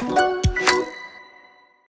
Bye.